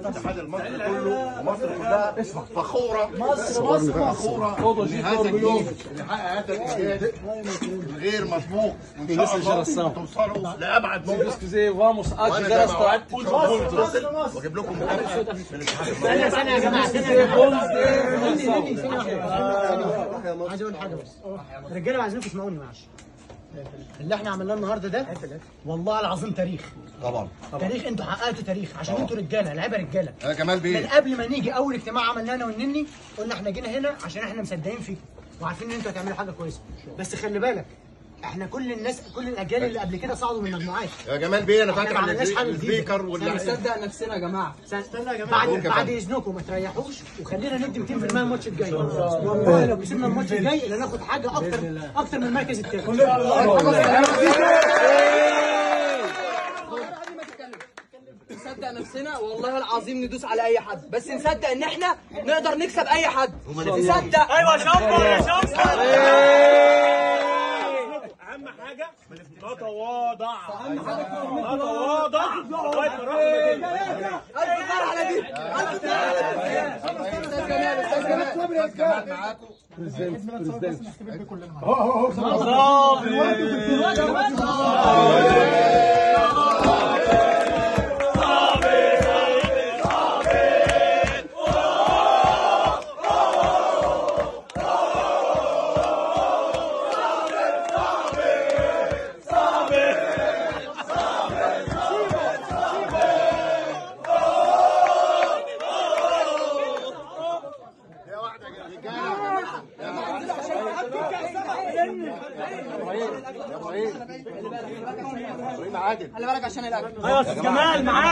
الاتحاد المصري كله ومصر كلها فخورة. مصر مصر فخورة. ان هذا الجيل اللي حقق هذا الانجاز غير مسبوق. وان شاء الله توصلوا لأبعد ممكن شاء الله هتصل وأجيب لكم ثانية ثانية يا جماعة ثانية عايز أقول حاجة بس. رجالة عايزينكم تسمعوني معلش. اللي إحنا عملناه النهارده ده والله العظيم تاريخ. طبعا. تاريخ أنتوا حققتوا تاريخ. عشان أنتوا رجاله لعيبه رجاله. يا جمال من بيه قبل ما نيجي اول اجتماع عملناه أنا والنني قلنا إحنا جينا هنا عشان إحنا مصدقين فيكم وعارفين ان أنتوا هتعملوا حاجة كويسه. بس خلي بالك إحنا كل الناس كل الأجيال اللي قبل كده صعدوا من مجموعات يا جمال بيه أنا فاكر جديده السبيكر واللعيبة. نصدق نفسنا يا جماعة. استنى يا جماعة. بعد بعد إذنكم ما تريحوش وخلينا ندي 200% الماتش الجاي. والله لو كسبنا الماتش الجاي اللي ناخد حاجة أكتر أكتر من المركز الثاني نصدق نفسنا؟ والله العظيم ندوس على أي حد. بس نصدق إن إحنا نقدر نكسب أي حد. نصدق. أيوه شامبر يا شامبر اهم حاجة الله يكرمك الف دولار على دي الف على دي يا إبراهيم إبراهيم. عادل خلي بالك عشان الأكل. أيوه يا أستاذ جمال معاك.